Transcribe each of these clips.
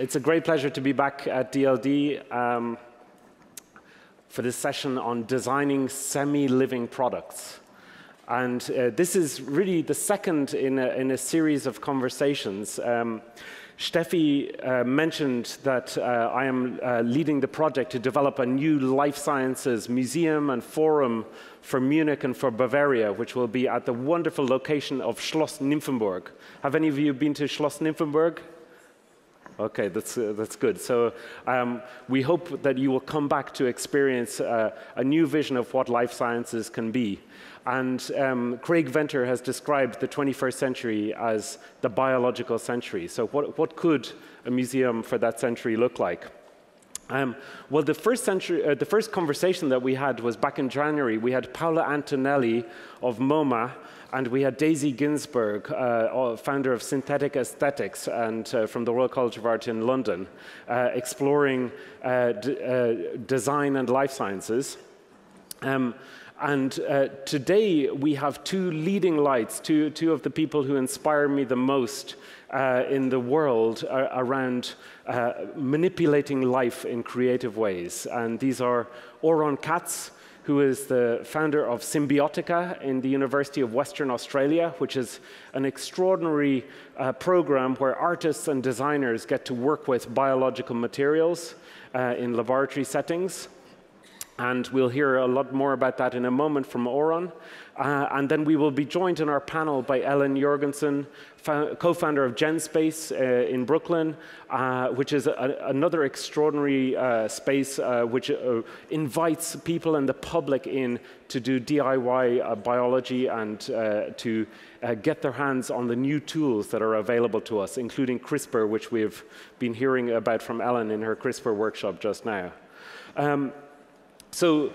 It's a great pleasure to be back at DLD um, for this session on designing semi-living products. And uh, this is really the second in a, in a series of conversations. Um, Steffi uh, mentioned that uh, I am uh, leading the project to develop a new life sciences museum and forum for Munich and for Bavaria, which will be at the wonderful location of Schloss Nymphenburg. Have any of you been to Schloss Nymphenburg? Okay, that's, uh, that's good. So um, we hope that you will come back to experience uh, a new vision of what life sciences can be. And um, Craig Venter has described the 21st century as the biological century. So what, what could a museum for that century look like? Um, well, the first, century, uh, the first conversation that we had was back in January. We had Paola Antonelli of MoMA, and we had Daisy Ginsberg, uh, founder of Synthetic Aesthetics and uh, from the Royal College of Art in London, uh, exploring uh, uh, design and life sciences. Um, and uh, today we have two leading lights, two, two of the people who inspire me the most uh, in the world uh, around manipulating life in creative ways. And these are Oron Catts, who is the founder of Symbiotica in the University of Western Australia, which is an extraordinary uh, program where artists and designers get to work with biological materials uh, in laboratory settings. And we'll hear a lot more about that in a moment from Oron. Uh, and then we will be joined in our panel by Ellen Jorgensen, co-founder of GenSpace uh, in Brooklyn, uh, which is a, another extraordinary uh, space uh, which uh, invites people and the public in to do DIY biology and to get their hands on the new tools that are available to us, including CRISPR, which we've been hearing about from Ellen in her CRISPR workshop just now. Um, so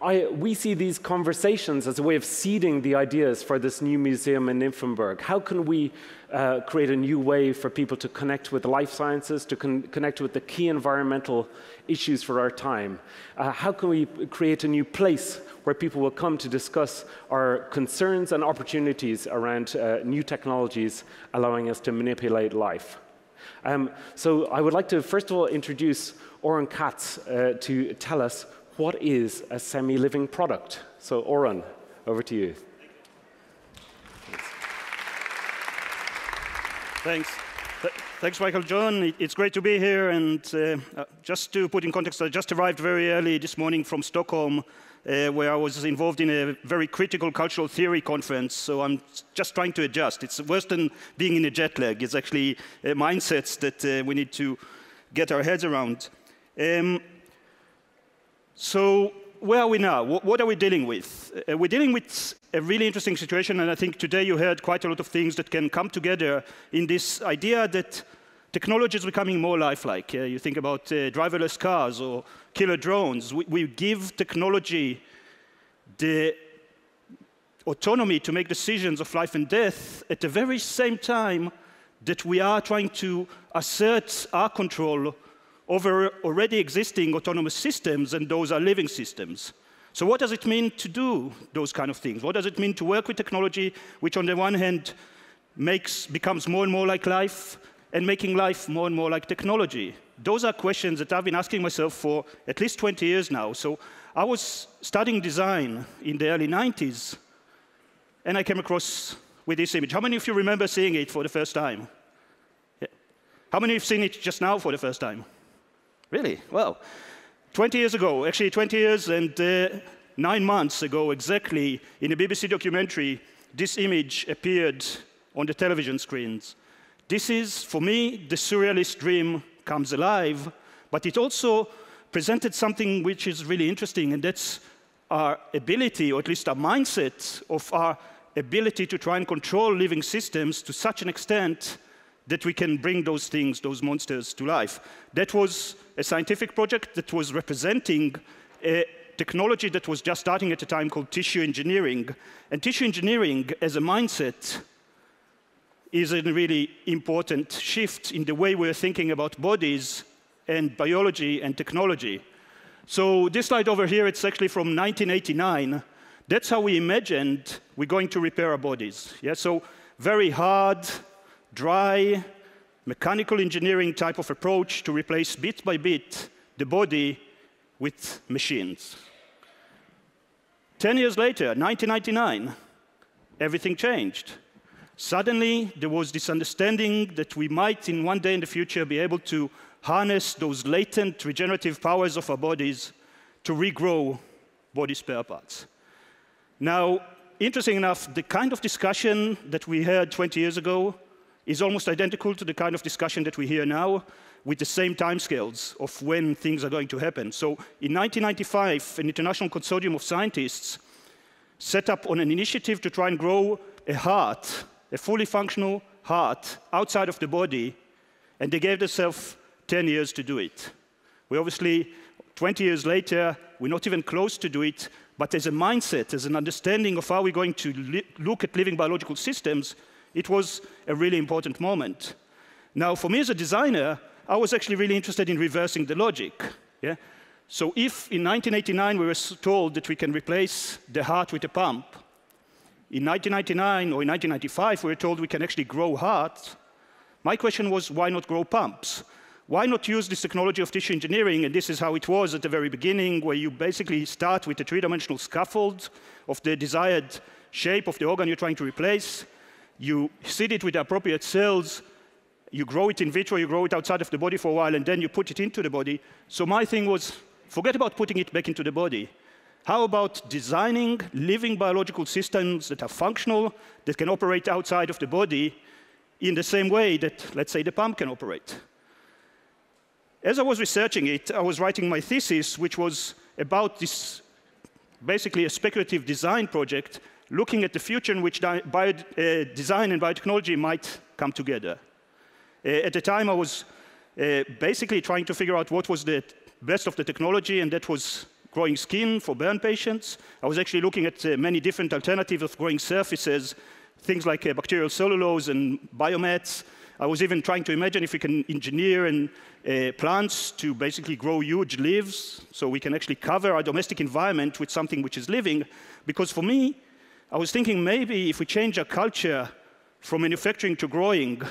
I, we see these conversations as a way of seeding the ideas for this new museum in Nymphenburg. How can we uh, create a new way for people to connect with life sciences, to con connect with the key environmental issues for our time? Uh, how can we create a new place where people will come to discuss our concerns and opportunities around uh, new technologies allowing us to manipulate life? Um, so I would like to first of all introduce Oron Catts uh, to tell us what is a semi-living product? So Oron, over to you. Thanks. Thanks, Michael John. It's great to be here. And uh, uh, just to put in context, I just arrived very early this morning from Stockholm, uh, where I was involved in a very critical cultural theory conference. So I'm just trying to adjust. It's worse than being in a jet lag. It's actually uh, mindsets that uh, we need to get our heads around. Um, so where are we now? What are we dealing with? Uh, we're dealing with a really interesting situation, and I think today you heard quite a lot of things that can come together in this idea that technology is becoming more lifelike. Uh, you think about uh, driverless cars or killer drones. We, we give technology the autonomy to make decisions of life and death at the very same time that we are trying to assert our control over already existing autonomous systems, and those are living systems. So what does it mean to do those kind of things? What does it mean to work with technology, which on the one hand makes, becomes more and more like life, and making life more and more like technology? Those are questions that I've been asking myself for at least 20 years now. So I was studying design in the early 90s, and I came across with this image. How many of you remember seeing it for the first time? Yeah. How many have seen it just now for the first time? Really? Well, 20 years ago, actually 20 years and uh, nine months ago exactly, in a BBC documentary, this image appeared on the television screens. This is, for me, the surrealist dream comes alive, but it also presented something which is really interesting, and that's our ability, or at least our mindset of our ability to try and control living systems to such an extent that we can bring those things, those monsters, to life. That was a scientific project that was representing a technology that was just starting at a time called tissue engineering. And tissue engineering as a mindset is a really important shift in the way we're thinking about bodies and biology and technology. So this slide over here, it's actually from 1989. That's how we imagined we're going to repair our bodies. Yeah, so very hard, dry, mechanical engineering type of approach to replace bit by bit the body with machines. 10 years later, 1999, everything changed. Suddenly, there was this understanding that we might, in one day in the future, be able to harness those latent regenerative powers of our bodies to regrow body spare parts. Now, interesting enough, the kind of discussion that we had 20 years ago is almost identical to the kind of discussion that we hear now with the same timescales of when things are going to happen. So in 1995, an international consortium of scientists set up on an initiative to try and grow a heart, a fully functional heart, outside of the body, and they gave themselves 10 years to do it. We obviously, 20 years later, we're not even close to do it, but as a mindset, as an understanding of how we're going to look at living biological systems, it was a really important moment. Now, for me as a designer, I was actually really interested in reversing the logic. Yeah? So if in 1989 we were told that we can replace the heart with a pump, in 1999 or in 1995 we were told we can actually grow hearts, my question was why not grow pumps? Why not use this technology of tissue engineering? And this is how it was at the very beginning, where you basically start with a three-dimensional scaffold of the desired shape of the organ you're trying to replace you seed it with the appropriate cells, you grow it in vitro, you grow it outside of the body for a while, and then you put it into the body. So my thing was, forget about putting it back into the body. How about designing living biological systems that are functional, that can operate outside of the body in the same way that, let's say, the pump can operate? As I was researching it, I was writing my thesis, which was about this basically a speculative design project looking at the future in which bio, uh, design and biotechnology might come together. Uh, at the time, I was uh, basically trying to figure out what was the best of the technology, and that was growing skin for burn patients. I was actually looking at uh, many different alternatives of growing surfaces, things like uh, bacterial cellulose and biomats. I was even trying to imagine if we can engineer and, uh, plants to basically grow huge leaves so we can actually cover our domestic environment with something which is living. Because for me, I was thinking maybe if we change our culture from manufacturing to growing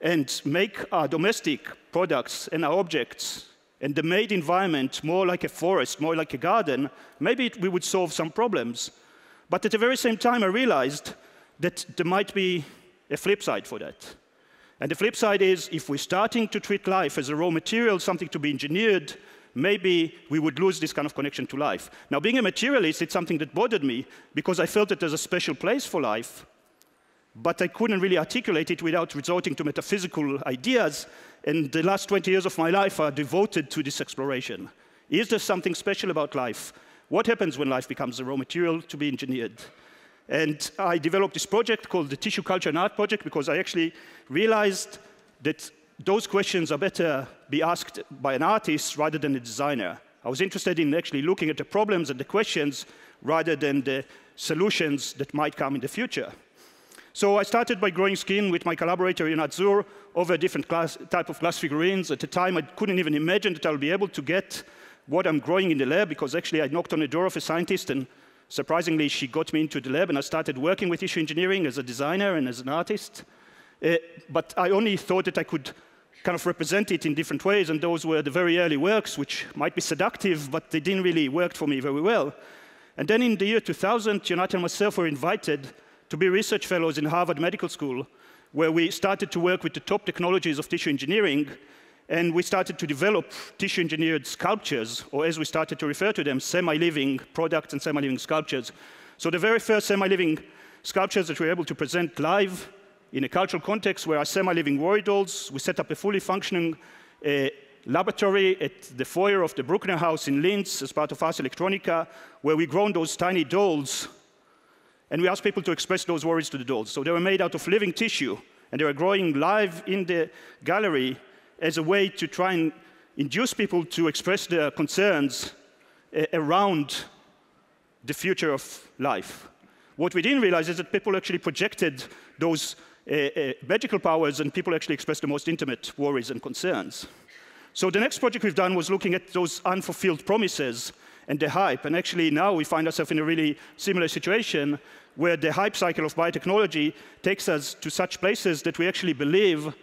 and make our domestic products and our objects and the made environment more like a forest, more like a garden, maybe we would solve some problems. But at the very same time, I realized that there might be a flip side for that. And the flip side is if we're starting to treat life as a raw material, something to be engineered, maybe we would lose this kind of connection to life. Now, being a materialist, it's something that bothered me because I felt that there's a special place for life, but I couldn't really articulate it without resorting to metaphysical ideas. And the last 20 years of my life are devoted to this exploration. Is there something special about life? What happens when life becomes a raw material to be engineered? And I developed this project called the Tissue Culture and Art Project because I actually realized that those questions are better be asked by an artist rather than a designer. I was interested in actually looking at the problems and the questions rather than the solutions that might come in the future. So I started by growing skin with my collaborator Ionat Zurr over a different class, type of glass figurines. At the time, I couldn't even imagine that I'll be able to get what I'm growing in the lab because actually I knocked on the door of a scientist and surprisingly she got me into the lab and I started working with tissue engineering as a designer and as an artist. Uh, but I only thought that I could kind of represent it in different ways, and those were the very early works, which might be seductive, but they didn't really work for me very well. And then in the year 2000, Jonathan and myself were invited to be research fellows in Harvard Medical School, where we started to work with the top technologies of tissue engineering, and we started to develop tissue engineered sculptures, or as we started to refer to them, semi living products and semi living sculptures. So the very first semi living sculptures that we were able to present live in a cultural context where our semi-living worry dolls, we set up a fully functioning uh, laboratory at the foyer of the Bruckner House in Linz as part of Ars Electronica, where we grown those tiny dolls, and we asked people to express those worries to the dolls. So they were made out of living tissue, and they were growing live in the gallery as a way to try and induce people to express their concerns uh, around the future of life. What we didn't realize is that people actually projected those Eh, eh, magical powers and people actually express the most intimate worries and concerns. So the next project we've done was looking at those unfulfilled promises and the hype. And actually now we find ourselves in a really similar situation where the hype cycle of biotechnology takes us to such places that we actually believe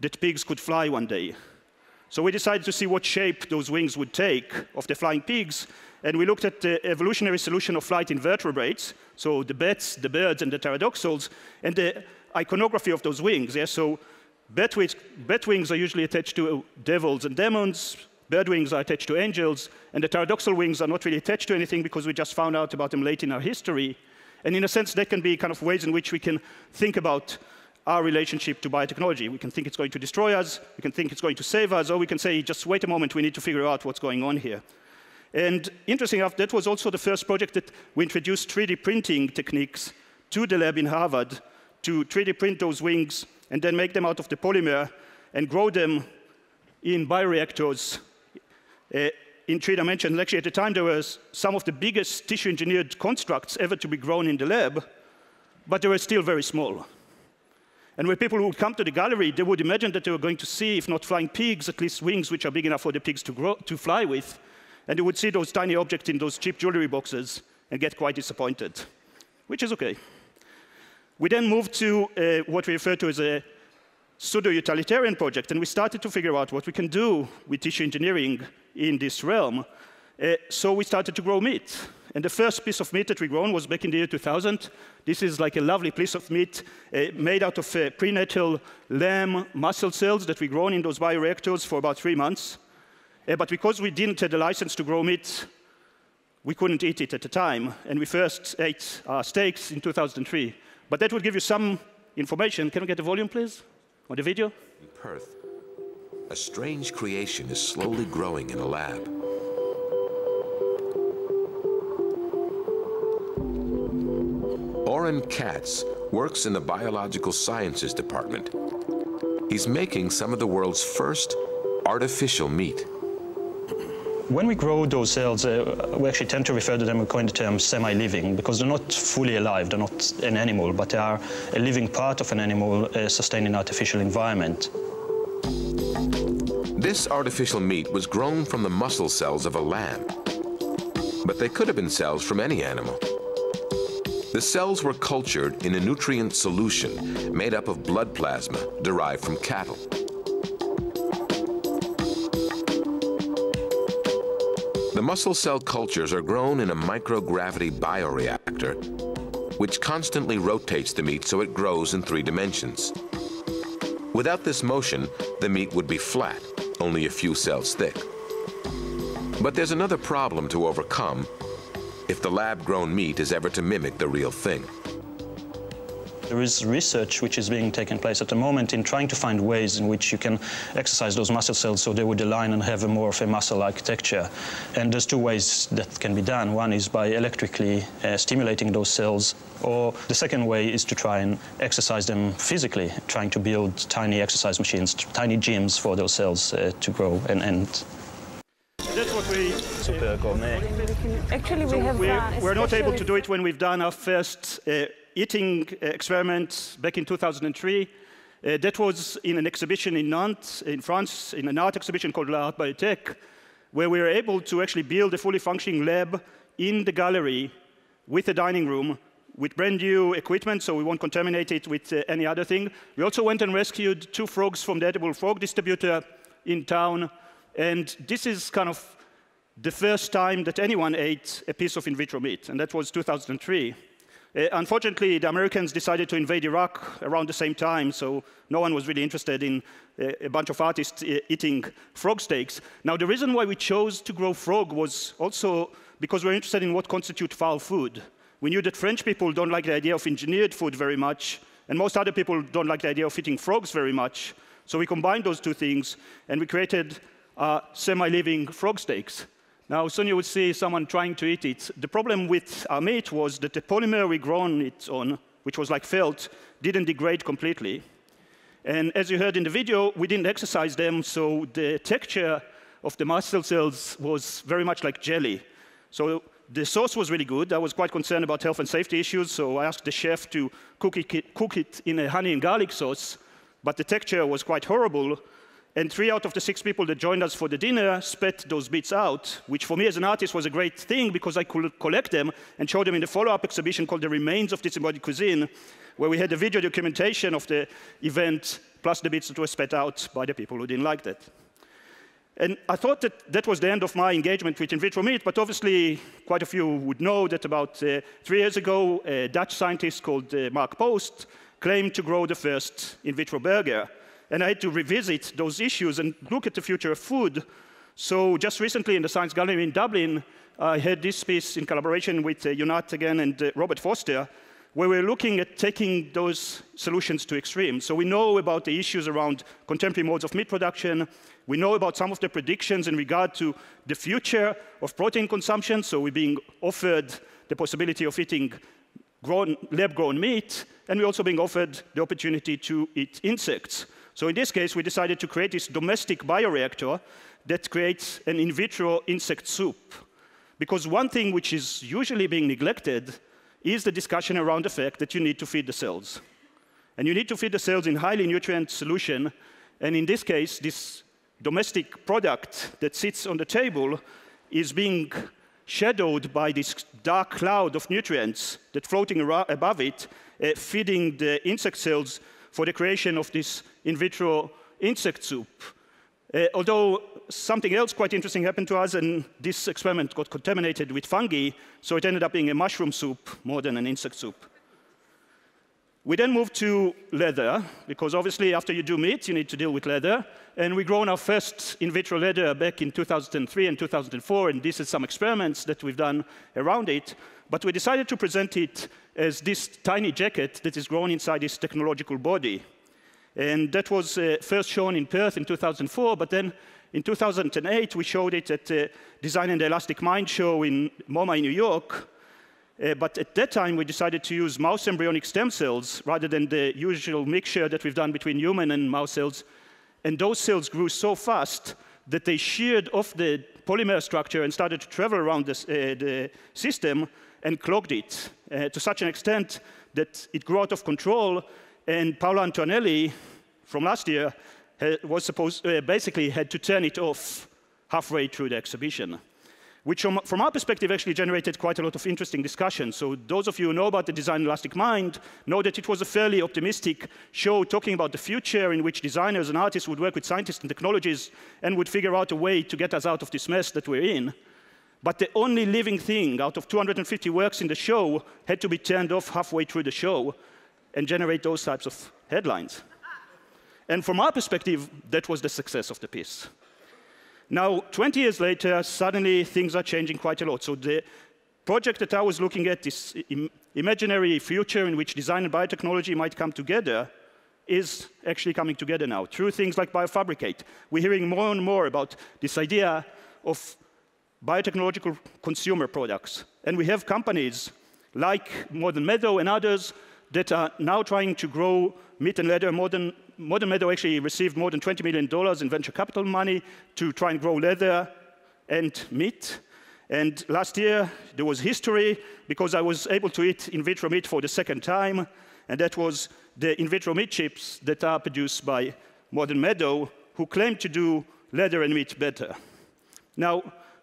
that pigs could fly one day. So we decided to see what shape those wings would take of the flying pigs, and we looked at the evolutionary solution of flight invertebrates, so the bats, the birds, and the pterodactyls, and the iconography of those wings. Yeah? So bat, bat wings are usually attached to uh, devils and demons, bird wings are attached to angels, and the pterodactyl wings are not really attached to anything because we just found out about them late in our history. And in a sense, they can be kind of ways in which we can think about our relationship to biotechnology. We can think it's going to destroy us, we can think it's going to save us, or we can say, just wait a moment, we need to figure out what's going on here. And interesting enough, that was also the first project that we introduced 3D printing techniques to the lab in Harvard to 3D print those wings and then make them out of the polymer and grow them in bioreactors uh, in three dimensions. Actually, at the time, there were some of the biggest tissue engineered constructs ever to be grown in the lab, but they were still very small. And when people would come to the gallery, they would imagine that they were going to see, if not flying pigs, at least wings which are big enough for the pigs to, grow, to fly with. And they would see those tiny objects in those cheap jewelry boxes and get quite disappointed, which is okay. We then moved to uh, what we refer to as a pseudo-utilitarian project, and we started to figure out what we can do with tissue engineering in this realm. Uh, so we started to grow meat. And the first piece of meat that we grown was back in the year 2000. This is like a lovely piece of meat uh, made out of uh, prenatal lamb muscle cells that we grown in those bioreactors for about three months. Uh, but because we didn't have the license to grow meat, we couldn't eat it at the time. And we first ate steaks in 2003. But that would give you some information. Can we get the volume, please, on the video? In Perth, a strange creation is slowly growing in a lab. Oron Catts works in the Biological Sciences Department. He's making some of the world's first artificial meat. When we grow those cells, uh, we actually tend to refer to them, we coin the term semi-living, because they're not fully alive, they're not an animal, but they are a living part of an animal uh, sustained in artificial environment. This artificial meat was grown from the muscle cells of a lamb, but they could have been cells from any animal. The cells were cultured in a nutrient solution made up of blood plasma derived from cattle. The muscle cell cultures are grown in a microgravity bioreactor, which constantly rotates the meat so it grows in three dimensions. Without this motion, the meat would be flat, only a few cells thick. But there's another problem to overcome if the lab-grown meat is ever to mimic the real thing. There is research which is being taken place at the moment in trying to find ways in which you can exercise those muscle cells so they would align and have a more of a muscle-like texture. And there's two ways that can be done. One is by electrically uh, stimulating those cells, or the second way is to try and exercise them physically, trying to build tiny exercise machines, tiny gyms for those cells uh, to grow and, and that's what we super gourmet. Actually, we have. We're, uh, we're not able to do it when we've done our first uh, eating experiment back in 2003. Uh, that was in an exhibition in Nantes, in France, in an art exhibition called L'Art Biotech, where we were able to actually build a fully functioning lab in the gallery with a dining room with brand new equipment, so we won't contaminate it with uh, any other thing. We also went and rescued two frogs from the edible frog distributor in town, and this is kind of the first time that anyone ate a piece of in vitro meat, and that was 2003. Uh, unfortunately, the Americans decided to invade Iraq around the same time, so no one was really interested in uh, a bunch of artists uh, eating frog steaks. Now, the reason why we chose to grow frog was also because we're interested in what constitutes foul food. We knew that French people don't like the idea of engineered food very much, and most other people don't like the idea of eating frogs very much. So we combined those two things, and we created uh, semi-living frog steaks. Now, you will see someone trying to eat it. The problem with um, our meat was that the polymer we grown it on, which was like felt, didn't degrade completely. And as you heard in the video, we didn't exercise them, so the texture of the muscle cells was very much like jelly. So the sauce was really good. I was quite concerned about health and safety issues, so I asked the chef to cook it, cook it in a honey and garlic sauce, but the texture was quite horrible. And three out of the six people that joined us for the dinner spat those bits out, which for me as an artist was a great thing because I could collect them and show them in the follow-up exhibition called The Remains of Disembodied Cuisine, where we had a video documentation of the event, plus the bits that were spat out by the people who didn't like that. And I thought that that was the end of my engagement with in vitro meat, but obviously quite a few would know that about uh, three years ago, a Dutch scientist called uh, Mark Post claimed to grow the first in vitro burger. And I had to revisit those issues and look at the future of food. So just recently in the Science Gallery in Dublin, I had this piece in collaboration with uh, Ionat again and uh, Robert Foster, where we're looking at taking those solutions to extremes. So we know about the issues around contemporary modes of meat production. We know about some of the predictions in regard to the future of protein consumption. So we're being offered the possibility of eating lab-grown meat, and we're also being offered the opportunity to eat insects. So in this case, we decided to create this domestic bioreactor that creates an in vitro insect soup. Because one thing which is usually being neglected is the discussion around the fact that you need to feed the cells. And you need to feed the cells in highly nutrient solution. And in this case, this domestic product that sits on the table is being shadowed by this dark cloud of nutrients that floating above it, uh, feeding the insect cells for the creation of this in vitro insect soup. Uh, although something else quite interesting happened to us, and this experiment got contaminated with fungi, so it ended up being a mushroom soup more than an insect soup. We then moved to leather, because obviously after you do meat, you need to deal with leather. And we grown our first in vitro leather back in 2003 and 2004, and this is some experiments that we've done around it. But we decided to present it as this tiny jacket that is grown inside this technological body. And that was uh, first shown in Perth in 2004, but then in 2008 we showed it at the Design and the Elastic Mind show in MoMA in New York. Uh, but at that time we decided to use mouse embryonic stem cells rather than the usual mixture that we've done between human and mouse cells. And those cells grew so fast that they sheared off the polymer structure and started to travel around this, uh, the system and clogged it uh, to such an extent that it grew out of control. And Paola Antonelli, from last year, was supposed, uh, basically had to turn it off halfway through the exhibition, which from, our perspective actually generated quite a lot of interesting discussion. So those of you who know about the Design Elastic Mind know that it was a fairly optimistic show talking about the future in which designers and artists would work with scientists and technologies and would figure out a way to get us out of this mess that we're in. But the only living thing out of 250 works in the show had to be turned off halfway through the show and generate those types of headlines. And from our perspective, that was the success of the piece. Now, 20 years later, suddenly things are changing quite a lot. So the project that I was looking at, this Im imaginary future in which design and biotechnology might come together, is actually coming together now through things like Biofabricate. We're hearing more and more about this idea of biotechnological consumer products. And we have companies like Modern Meadow and others that are now trying to grow meat and leather. Modern, Modern Meadow actually received more than $20 million in venture capital money to try and grow leather and meat. And last year, there was history because I was able to eat in vitro meat for the second time. And that was the in vitro meat chips that are produced by Modern Meadow, who claim to do leather and meat better. Now,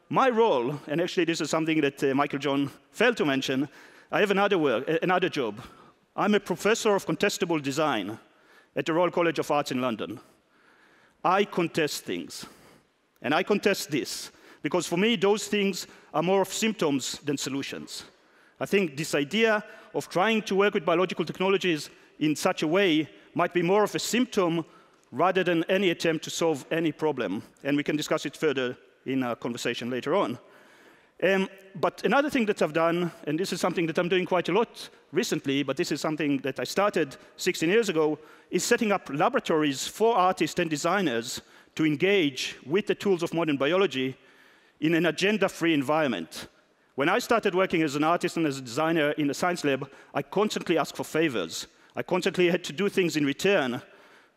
my role, and actually this is something that uh, Michael John failed to mention, I have another, work, another job. I'm a professor of contestable design at the Royal College of Arts in London. I contest things. And I contest this because for me, those things are more of symptoms than solutions. I think this idea of trying to work with biological technologies in such a way might be more of a symptom rather than any attempt to solve any problem. And we can discuss it further in a conversation later on. Um, but another thing that I've done, and this is something that I'm doing quite a lot recently, but this is something that I started 16 years ago, is setting up laboratories for artists and designers to engage with the tools of modern biology in an agenda-free environment. When I started working as an artist and as a designer in a science lab, I constantly asked for favors. I constantly had to do things in return,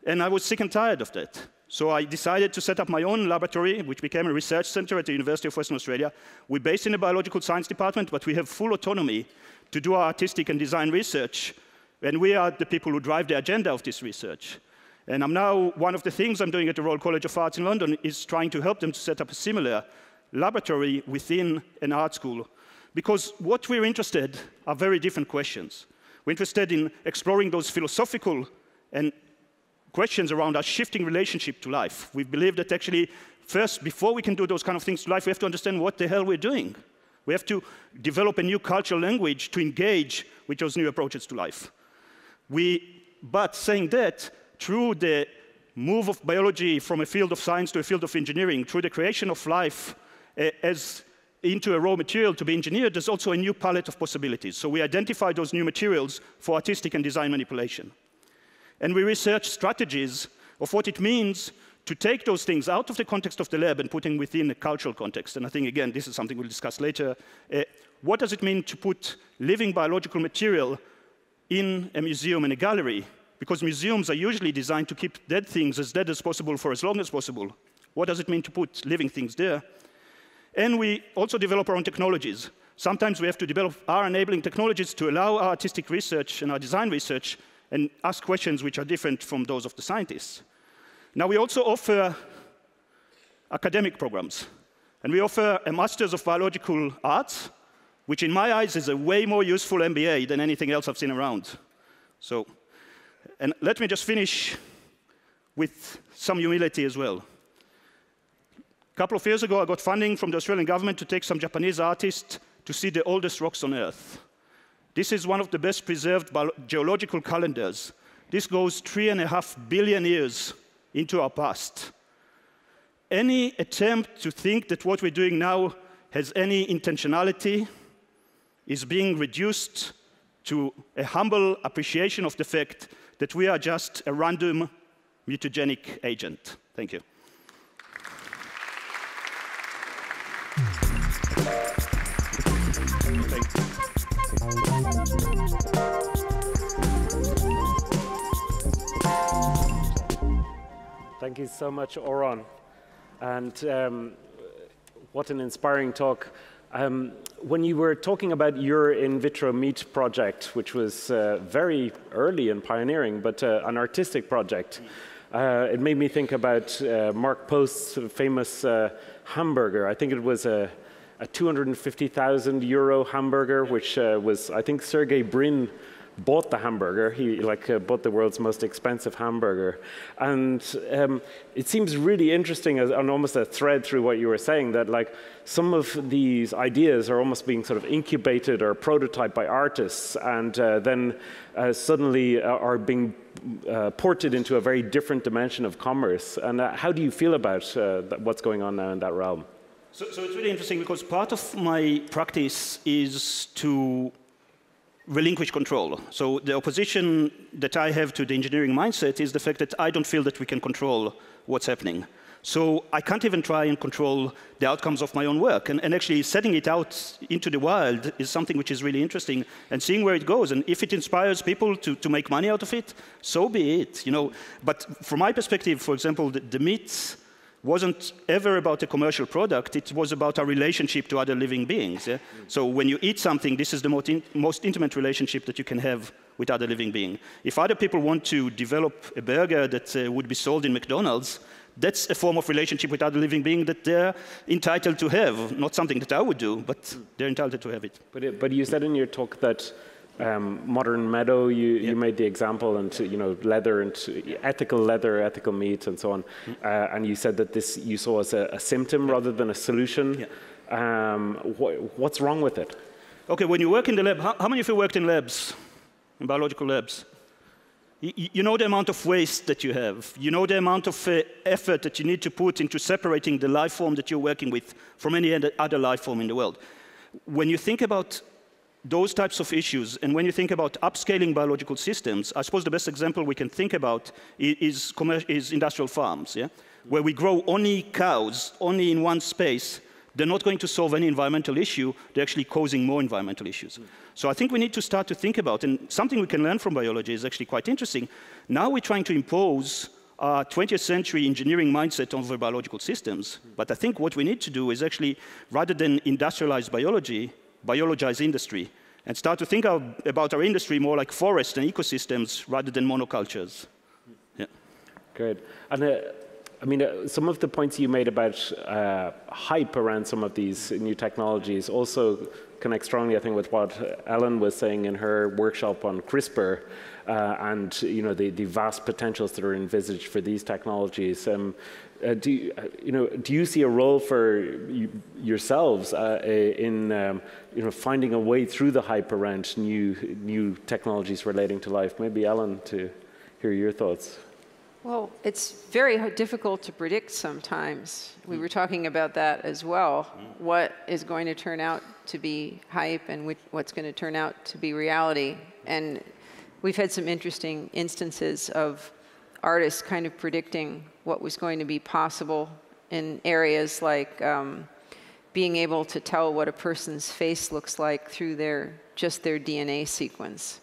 and I was sick and tired of that. So I decided to set up my own laboratory, which became a research center at the University of Western Australia. We're based in the biological science department, but we have full autonomy to do our artistic and design research. And we are the people who drive the agenda of this research. And I'm now, one of the things I'm doing at the Royal College of Arts in London is trying to help them to set up a similar laboratory within an art school. Because what we're interested are very different questions. We're interested in exploring those philosophical and questions around our shifting relationship to life. We believe that actually, first, before we can do those kind of things to life, we have to understand what the hell we're doing. We have to develop a new cultural language to engage with those new approaches to life. We, but saying that, through the move of biology from a field of science to a field of engineering, through the creation of life uh, as into a raw material to be engineered, there's also a new palette of possibilities. So we identify those new materials for artistic and design manipulation. And we research strategies of what it means to take those things out of the context of the lab and put them within a cultural context. And I think, again, this is something we'll discuss later. Uh, what does it mean to put living biological material in a museum and a gallery? Because museums are usually designed to keep dead things as dead as possible for as long as possible. What does it mean to put living things there? And we also develop our own technologies. Sometimes we have to develop our enabling technologies to allow our artistic research and our design research and ask questions which are different from those of the scientists. Now, we also offer academic programs. And we offer a Master's of Biological Arts, which in my eyes is a way more useful MBA than anything else I've seen around. So, and let me just finish with some humility as well. A couple of years ago, I got funding from the Australian government to take some Japanese artists to see the oldest rocks on Earth. This is one of the best preserved geological calendars. This goes three and a half billion years into our past. Any attempt to think that what we're doing now has any intentionality is being reduced to a humble appreciation of the fact that we are just a random mutagenic agent. Thank you. Thank you so much, Oron. And um, what an inspiring talk. Um, when you were talking about your in vitro meat project, which was uh, very early and pioneering, but uh, an artistic project, uh, it made me think about uh, Mark Post's famous uh, hamburger. I think it was a, a 250,000 euro hamburger, which uh, was, I think, Sergey Brin bought the hamburger. He like uh, bought the world's most expensive hamburger, and um, it seems really interesting as, and almost a thread through what you were saying that like some of these ideas are almost being sort of incubated or prototyped by artists, and uh, then uh, suddenly uh, are being uh, ported into a very different dimension of commerce. And uh, how do you feel about what's going on now in that realm? So, so it's really interesting because part of my practice is to relinquish control. So the opposition that I have to the engineering mindset is the fact that I don't feel that we can control what's happening. So I can't even try and control the outcomes of my own work. And, and, actually setting it out into the wild is something which is really interesting and seeing where it goes. And if it inspires people to, to make money out of it, so be it. You know? But from my perspective, for example, the, the wasn't ever about a commercial product, it was about our relationship to other living beings. Yeah? So when you eat something, this is the most, in, most intimate relationship that you can have with other living being. If other people want to develop a burger that uh, would be sold in McDonald's, that's a form of relationship with other living being that they're entitled to have, not something that I would do, but they're entitled to have it. But, it, but you said in your talk that um, modern meadow, you, yep. you made the example, and you know leather and ethical leather, ethical meat, and so on. Mm. Uh, and you said that this you saw as a, a symptom yep. rather than a solution. Yep. Um, wh what's wrong with it? Okay, when you work in the lab, how, how many of you worked in labs, in biological labs? you know the amount of waste that you have. You know the amount of uh, effort that you need to put into separating the life form that you're working with from any other life form in the world. When you think about those types of issues, and when you think about upscaling biological systems, I suppose the best example we can think about is, is industrial farms, yeah? where we grow only cows, only in one space. They're not going to solve any environmental issue, they're actually causing more environmental issues. Mm. So I think we need to start to think about, and something we can learn from biology is actually quite interesting. Now we're trying to impose a 20th century engineering mindset over biological systems. Mm. But I think what we need to do is actually, rather than industrialize biology, biologize industry and start to think of, about our industry more like forests and ecosystems rather than monocultures. Yeah. Good. And uh, I mean, uh, some of the points you made about uh, hype around some of these new technologies also connect strongly, I think, with what Ellen was saying in her workshop on CRISPR uh, and you know the, the vast potentials that are envisaged for these technologies. Um, uh, do you, uh, you, know? Do you see a role for you, yourselves uh, in um, you know finding a way through the hype around new new technologies relating to life? Maybe Ellen, to hear your thoughts. Well, it's very difficult to predict sometimes. We were talking about that as well. What is going to turn out to be hype and what's going to turn out to be reality? And we've had some interesting instances of artists kind of predicting what was going to be possible in areas like um, being able to tell what a person's face looks like through their just their DNA sequence.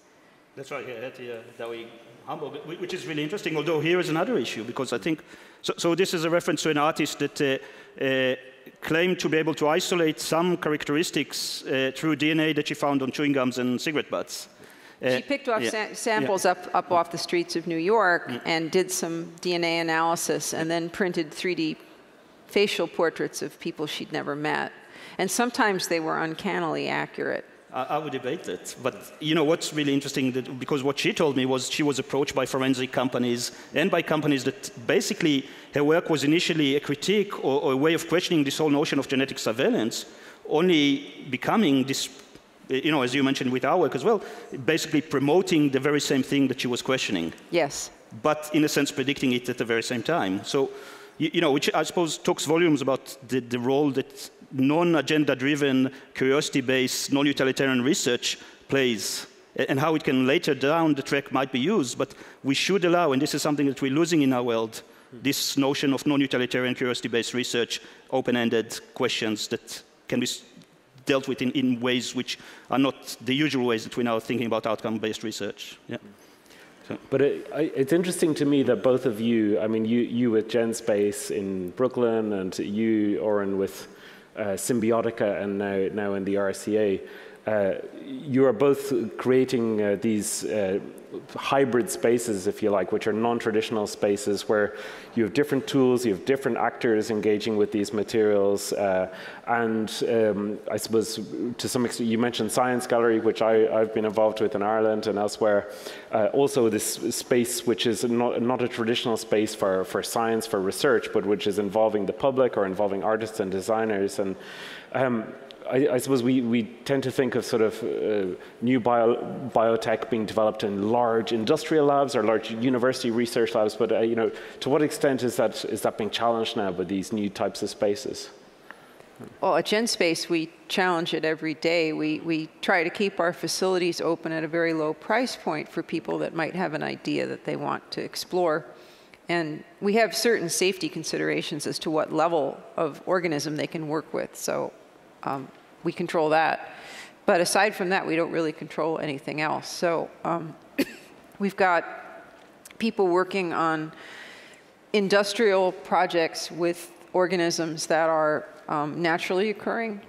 That's right. Yeah, that we Hamburg, which is really interesting, although here is another issue, because I think, so, so this is a reference to an artist that uh, uh, claimed to be able to isolate some characteristics uh, through DNA that she found on chewing gums and cigarette butts. Uh, she picked off yeah. sa samples yeah. up, up off the streets of New York mm. and did some DNA analysis and then printed 3D facial portraits of people she'd never met. And sometimes they were uncannily accurate. I, would debate that. But you know what's really interesting, that, because what she told me was she was approached by forensic companies and by companies that basically her work was initially a critique or, or a way of questioning this whole notion of genetic surveillance, only becoming this, you know, as you mentioned with our work as well, basically promoting the very same thing that she was questioning. Yes. But in a sense, predicting it at the very same time. So, you, you know, which I suppose talks volumes about the, the role that non-agenda driven, curiosity-based, non-utilitarian research plays and how it can later down the track might be used. But we should allow, and this is something that we're losing in our world, this notion of non-utilitarian curiosity-based research, open-ended questions that can be dealt with in, in, ways which are not the usual ways that we're now thinking about outcome-based research. Yeah. But it, it's interesting to me that both of you, I mean, you, you with GenSpace in Brooklyn and you, Oron, with Symbiotica and now, now in the RCA, uh, you are both creating uh, these uh, hybrid spaces, if you like, which are non-traditional spaces where you have different tools, you have different actors engaging with these materials, uh, and um, I suppose to some extent, you mentioned Science Gallery, which I, have been involved with in Ireland and elsewhere. Uh, also, this space, which is not, not a traditional space for, for science, for research, but which is involving the public or involving artists and designers. And um, I, I, suppose we, we tend to think of sort of uh, new bio, biotech being developed in large industrial labs or large university research labs, but uh, you know, to what extent is that, is that being challenged now with these new types of spaces? Well, at GenSpace, we challenge it every day. We, we try to keep our facilities open at a very low price point for people that might have an idea that they want to explore. And we have certain safety considerations as to what level of organism they can work with. So um, we control that. But aside from that, we don't really control anything else. So um, we've got people working on industrial projects with organisms that are um, naturally occurring.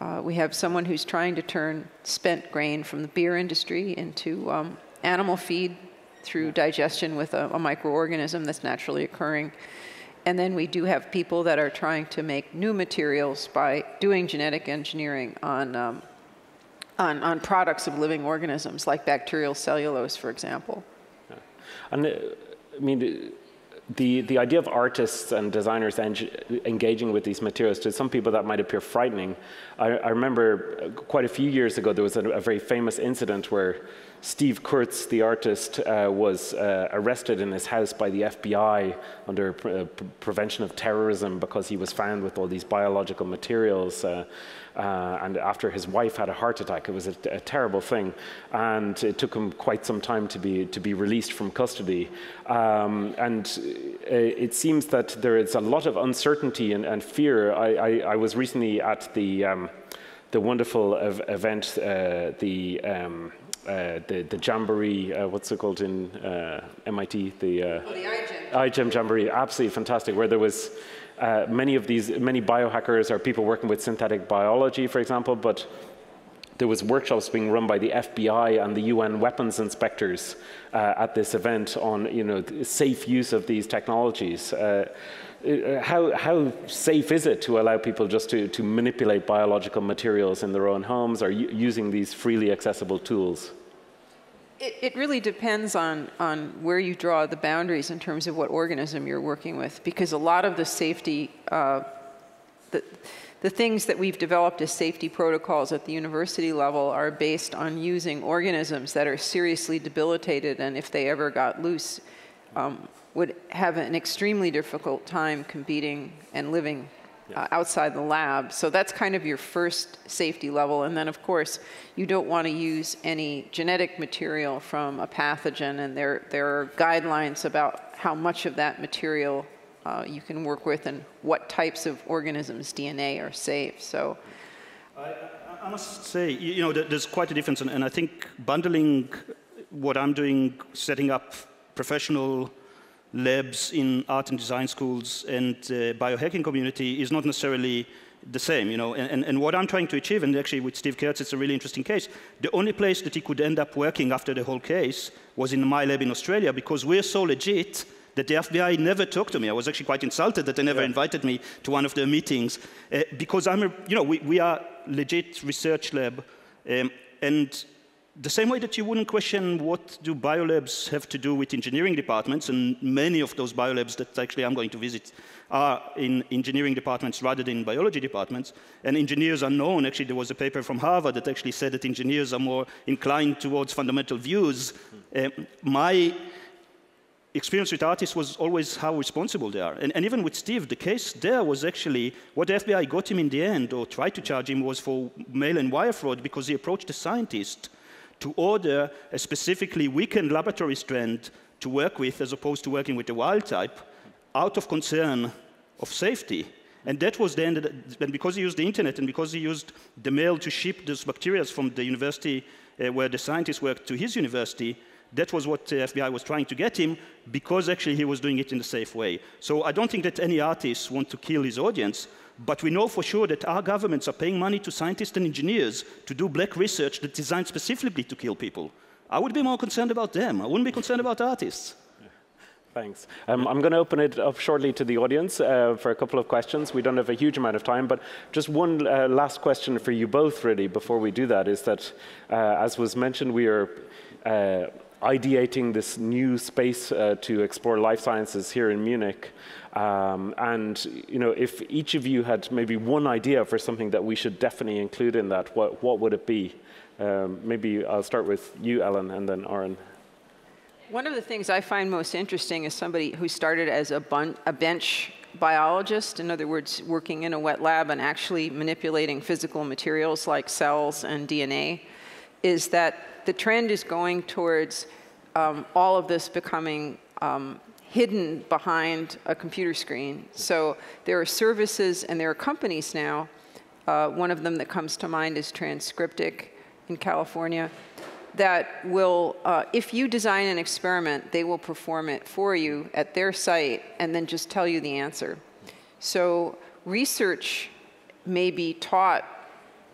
Uh, we have someone who's trying to turn spent grain from the beer industry into um, animal feed through digestion with a, a microorganism that's naturally occurring. And then we do have people that are trying to make new materials by doing genetic engineering on, um, on, on, products of living organisms, like bacterial cellulose, for example. Yeah. And uh, I mean, the, the idea of artists and designers engaging with these materials, to some people that might appear frightening. I, I remember quite a few years ago, there was a, a very famous incident where Steve Kurtz, the artist, uh, was uh, arrested in his house by the FBI under pre uh, prevention of terrorism because he was found with all these biological materials. Uh, uh, and after his wife had a heart attack, it was a, a, terrible thing. And it took him quite some time to be, to be released from custody. Um, and uh, it seems that there is a lot of uncertainty and, and fear. I, I, I, was recently at the, um, the wonderful ev event, the um, uh, the, the Jamboree, uh, what's it called in uh, MIT? The, oh, the iGEM. iGEM Jamboree, absolutely fantastic, where there was uh, many of these, many biohackers are people working with synthetic biology, for example, but there was workshops being run by the FBI and the UN weapons inspectors uh, at this event on you know safe use of these technologies. Uh, how, how safe is it to allow people just to, to manipulate biological materials in their own homes or using these freely accessible tools? It, it, really depends on, on where you draw the boundaries in terms of what organism you're working with, because a lot of the safety, uh, the, the things that we've developed as safety protocols at the university level are based on using organisms that are seriously debilitated, and if they ever got loose, um, would have an extremely difficult time competing and living uh, outside the lab. So that's kind of your first safety level. And then, of course, you don't want to use any genetic material from a pathogen, and there, there are guidelines about how much of that material uh, you can work with and what types of organisms' DNA are safe. So. I, I must say, you know, there's quite a difference, and I think bundling what I'm doing, setting up professional labs in art and design schools and uh, biohacking community is not necessarily the same, you know. And, and, what I'm trying to achieve, and actually with Steve Kurtz, it's a really interesting case. The only place that he could end up working after the whole case was in my lab in Australia because we're so legit that the FBI never talked to me. I was actually quite insulted that they never yeah. invited me to one of their meetings uh, because I'm, a, you know, we, we are legit research lab. Um, and the same way that you wouldn't question what do biolabs have to do with engineering departments, and many of those biolabs that actually I'm going to visit are in engineering departments rather than biology departments. And engineers are known, actually there was a paper from Harvard that actually said that engineers are more inclined towards fundamental views. Uh, my experience with artists was always how responsible they are. And, and, even with Steve, the case there was actually what the FBI got him in the end, or tried to charge him, was for mail and wire fraud because he approached a scientist to order a specifically weakened laboratory strand to work with as opposed to working with the wild type out of concern of safety. And that was then, and because he used the internet and because he used the mail to ship those bacteria from the university uh, where the scientists worked to his university, that was what the FBI was trying to get him because actually he was doing it in a safe way. So I don't think that any artist want to kill his audience, but we know for sure that our governments are paying money to scientists and engineers to do black research that's designed specifically to kill people. I would be more concerned about them. I wouldn't be concerned about artists. Thanks. Um, I'm going to open it up shortly to the audience uh, for a couple of questions. We don't have a huge amount of time, but just one uh, last question for you both, really, before we do that, is that, uh, as was mentioned, we are uh, ideating this new space uh, to explore life sciences here in Munich. Um, and you know, if each of you had maybe one idea for something that we should definitely include in that, what, what would it be? Um, maybe I'll start with you, Ellen, and then Oron. One of the things I find most interesting is somebody who started as a, a bench biologist, in other words, working in a wet lab and actually manipulating physical materials like cells and DNA, is that the trend is going towards um, all of this becoming um, hidden behind a computer screen. So there are services and there are companies now. Uh, one of them that comes to mind is Transcriptic in California that will, uh, if you design an experiment, they will perform it for you at their site and then just tell you the answer. So research may be taught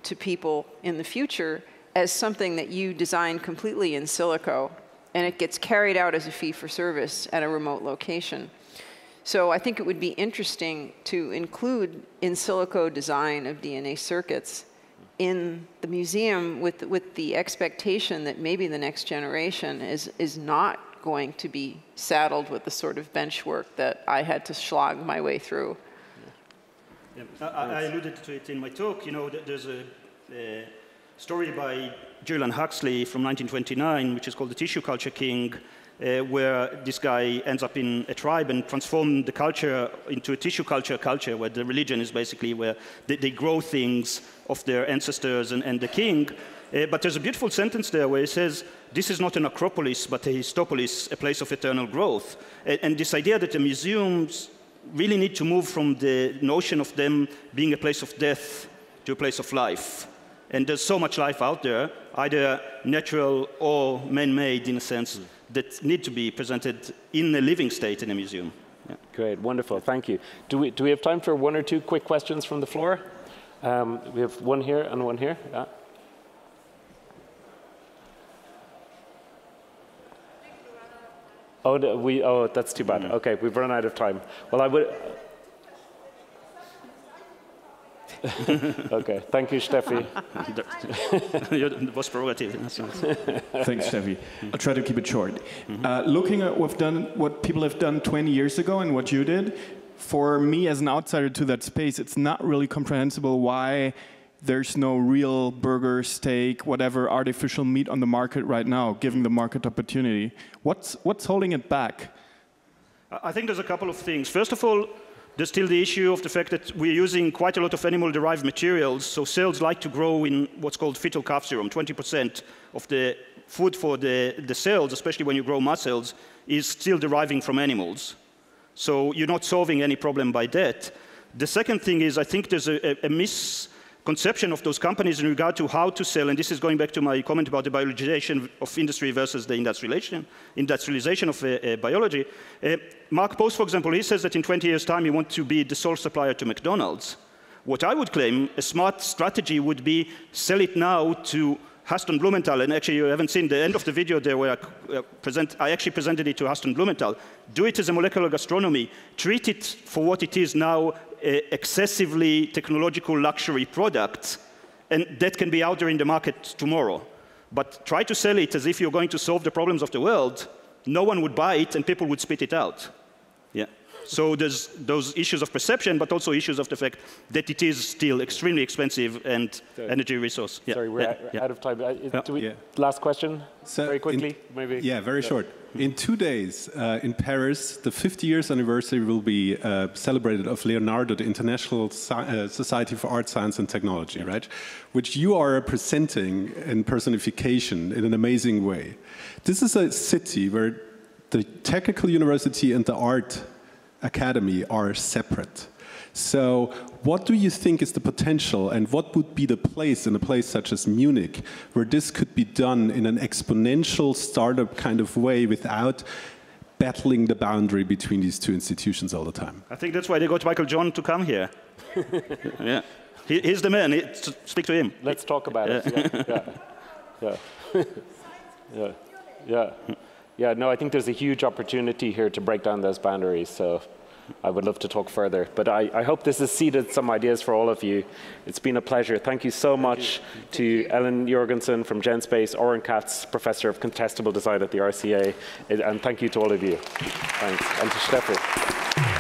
to people in the future as something that you design completely in silico and it gets carried out as a fee for service at a remote location. So I think it would be interesting to include in silico design of DNA circuits in the museum with, with the expectation that maybe the next generation is, is not going to be saddled with the sort of bench work that I had to slog my way through. Yeah. I, I, alluded to it in my talk. You know, there's a, a story by Julian Huxley from 1929, which is called The Tissue Culture King, uh, where this guy ends up in a tribe and transforms the culture into a tissue culture culture, where the religion is basically where they, they grow things of their ancestors and, and the king. Uh, but there's a beautiful sentence there where he says, This is not an acropolis, but a histopolis, a place of eternal growth. And, and this idea that the museums really need to move from the notion of them being a place of death to a place of life. And there's so much life out there, either natural or man-made in a sense, that need to be presented in a living state in a museum. Yeah. Great, wonderful, thank you. Do we, do we have time for one or two quick questions from the floor? Um, we have one here and one here. Yeah. Oh, we, oh, that's too bad. Mm. Okay, we've run out of time. Well, I would. okay, thank you, Steffi. it was prerogative. in. Thanks, Steffi. I'll try to keep it short. Mhm. Uh, looking at what, done, what people have done 20 years ago and what you did, for me as an outsider to that space, it's not really comprehensible why there's no real burger, steak, whatever artificial meat on the market right now, given the market opportunity. What's, what's holding it back? I think there's a couple of things. First of all, there's still the issue of the fact that we're using quite a lot of animal-derived materials, so cells like to grow in what's called fetal calf serum. 20% of the food for the, the cells, especially when you grow muscles, is still deriving from animals. So you're not solving any problem by that. The second thing is I think there's a, a, a conception of those companies in regard to how to sell, and this is going back to my comment about the biologization of industry versus the industrialization, industrialization of uh, uh, biology. Uh, Mark Post, for example, he says that in 20 years' time, he wants to be the sole supplier to McDonald's. What I would claim, a smart strategy would be sell it now to Heston Blumenthal, and actually you haven't seen the end of the video there where I, uh, present, I actually presented it to Heston Blumenthal. Do it as a molecular gastronomy, treat it for what it is now, excessively technological luxury products, and that can be out there in the market tomorrow. But try to sell it as if you're going to solve the problems of the world, no one would buy it and people would spit it out. Yeah. So there's those issues of perception, but also issues of the fact that it is still extremely expensive and Sorry. energy resource. Yeah. Sorry, we're yeah. out, yeah. out of time. Uh, do we, Yeah. Last question, So very in- quickly, maybe. Yeah, very short. In two days, uh, in Paris, the 50 years anniversary will be uh, celebrated of Leonardo, the International Sci- uh, Society for Art, Science and Technology, right? Which you are representing in personification in an amazing way. This is a city where the technical university and the art academy are separate. So, what do you think is the potential, and what would be the place in a place such as Munich where this could be done in an exponential startup kind of way without battling the boundary between these two institutions all the time? I think that's why they got Michael John to come here. yeah. He, he's the man. He, s- speak to him. Let's talk about it. Yeah, yeah, yeah, yeah, yeah. Yeah, no, I think there's a huge opportunity here to break down those boundaries. So I would love to talk further. But I, I hope this has seeded some ideas for all of you. It's been a pleasure. Thank you so much to Ellen Jorgensen from Genspace, Oron Catts, Professor of Contestable Design at the RCA, and thank you to all of you. Thanks. And to Steffi.